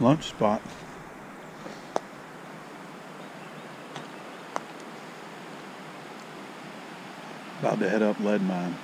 lunch spot. About to head up lead mine.